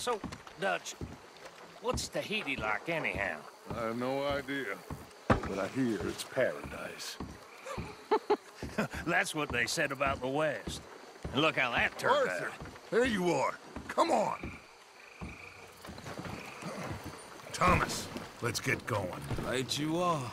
So, Dutch, what's Tahiti like anyhow? I have no idea, but I hear it's paradise. That's what they said about the West. And look how that turned Arthur, out. there you are. Come on. Thomas, let's get going. Right you are.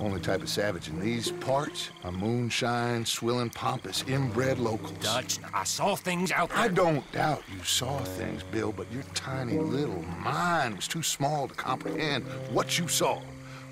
Only type of savage in these parts are moonshine, swilling, pompous, inbred locals. Dutch, I saw things out there. I don't doubt you saw things, Bill, but your tiny little mind was too small to comprehend what you saw.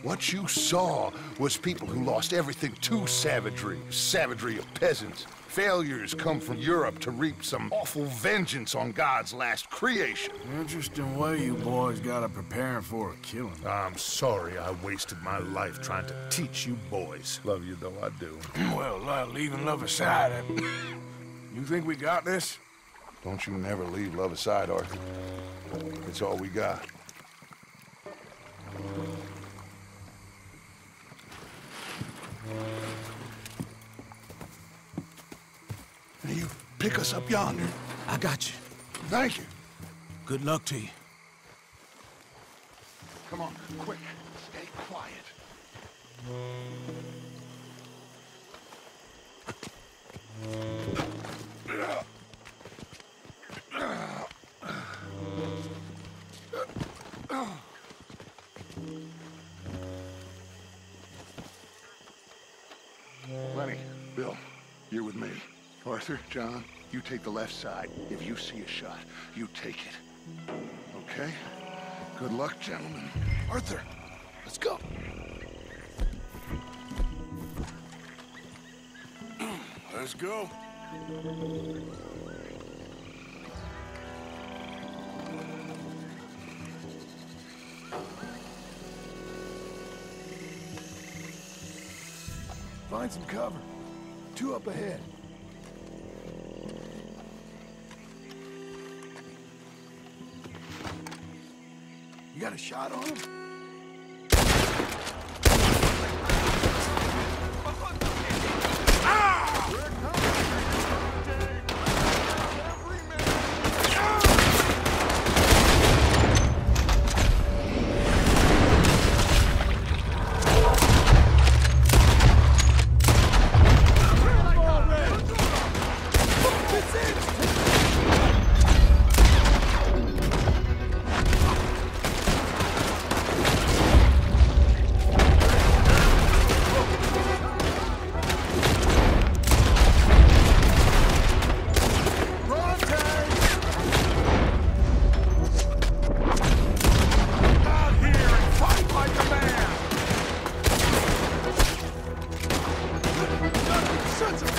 What you saw was people who lost everything to savagery, savagery of peasants. Failures come from Europe to reap some awful vengeance on God's last creation. Interesting way you boys got up preparing for a killing. I'm sorry I wasted my life trying to teach you boys. Love you though I do. Well, uh, leaving love aside, uh, you think we got this? Don't you never leave love aside, Arthur. It's all we got. Pick us up yonder. I got you. Thank you. Good luck to you. Come on, quick. Stay quiet. Lenny, Arthur, John, you take the left side. If you see a shot, you take it. Okay? Good luck, gentlemen. Arthur, let's go. Let's go. Find some cover. Two up ahead. You got a shot on him?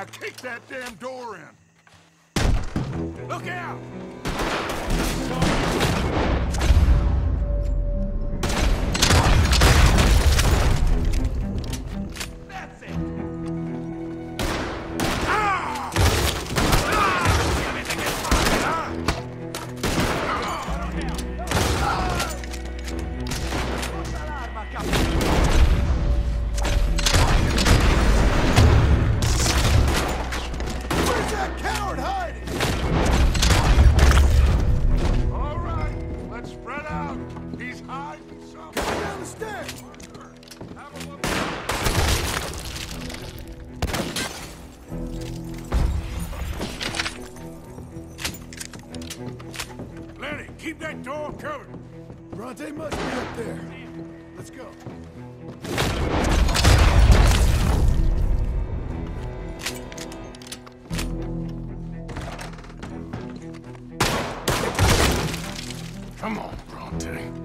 Now kick that damn door in. Look out! Lenny, keep that door covered. Bronte must be up there. Let's go. Come on, Bronte.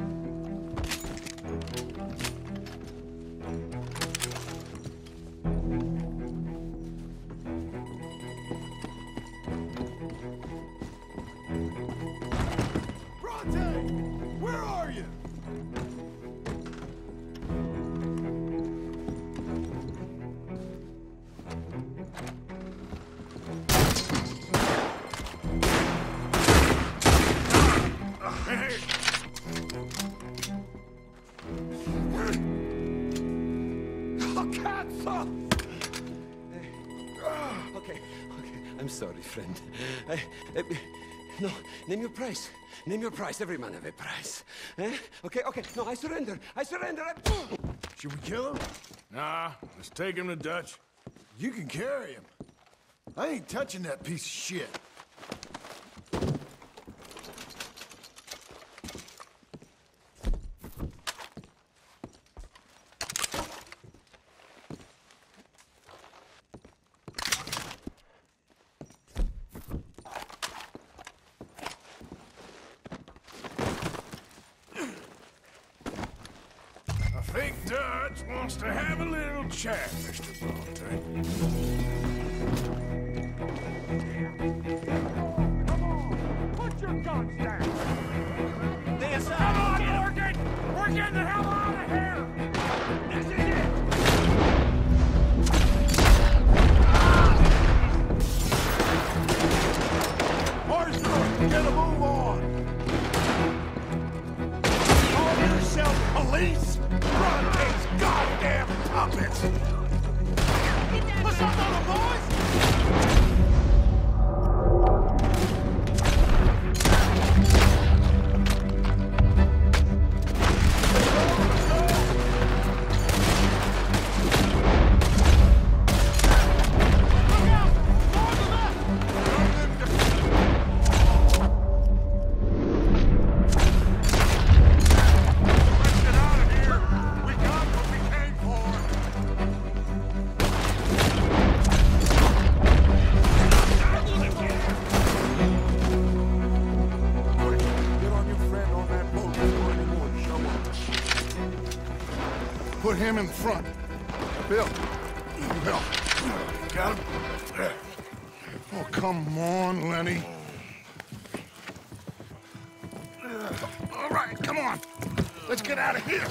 Oh, eh. Katza! Okay, okay. I'm sorry, friend. I, I- no, name your price. Name your price. Every man have a price. Eh? Okay, okay. No, I surrender. I surrender. I... Should we kill him? Nah, let's take him to Dutch. You can carry him. I ain't touching that piece of shit. I think Wants to have a little chat, Mr. Bronte. Put your guns down! This uh, Come on, Morgan! We're getting Put him in front. Bill. Bill. Got him? Oh, come on, Lenny. All right, come on. Let's get out of here.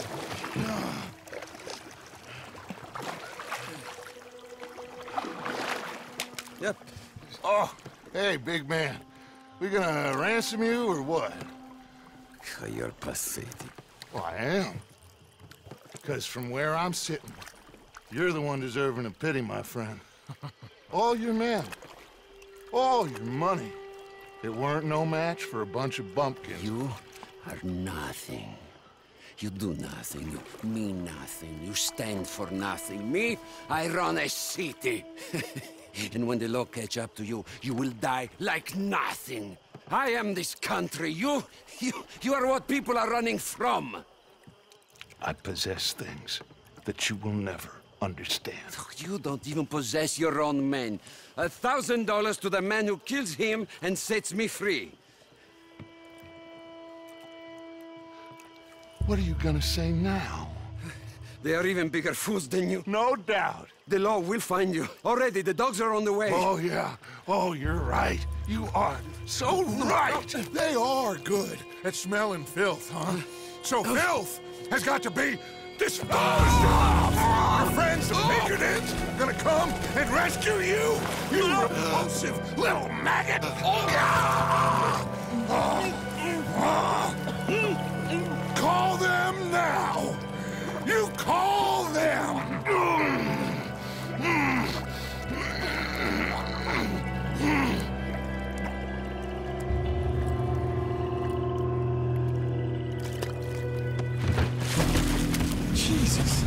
Yep. Oh, hey, big man. We gonna ransom you or what? You're pathetic. Well, I am. Because from where I'm sitting, you're the one deserving of pity, my friend. All your men, all your money, it weren't no match for a bunch of bumpkins. You are nothing. You do nothing. You mean nothing. You stand for nothing. Me, I run a city. and when the law catch up to you, you will die like nothing. I am this country. You, you, you are what people are running from. I possess things that you will never understand. You don't even possess your own men. A thousand dollars to the man who kills him and sets me free. What are you gonna say now? They are even bigger fools than you. No doubt. The law will find you. Already, the dogs are on the way. Oh, yeah. Oh, you're right. You are so right. They are good at smelling filth, huh? So filth has got to be disposed of. Your friends, the Pinkertons, are gonna come and rescue you. You repulsive little maggot. Call Jesus.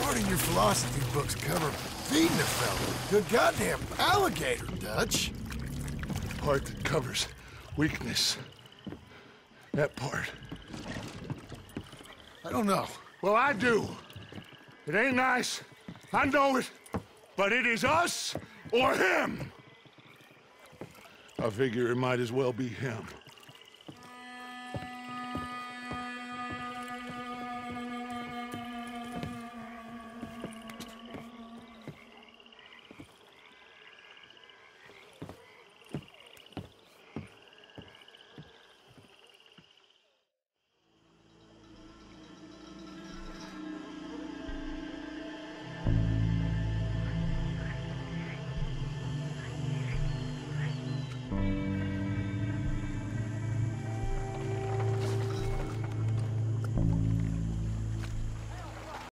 Part of your philosophy books cover feeding a fella. Good goddamn alligator, Dutch. The Part that covers weakness. That part. I don't know. Well, I do. It ain't nice. I know it. But it is us or him. I figure it might as well be him.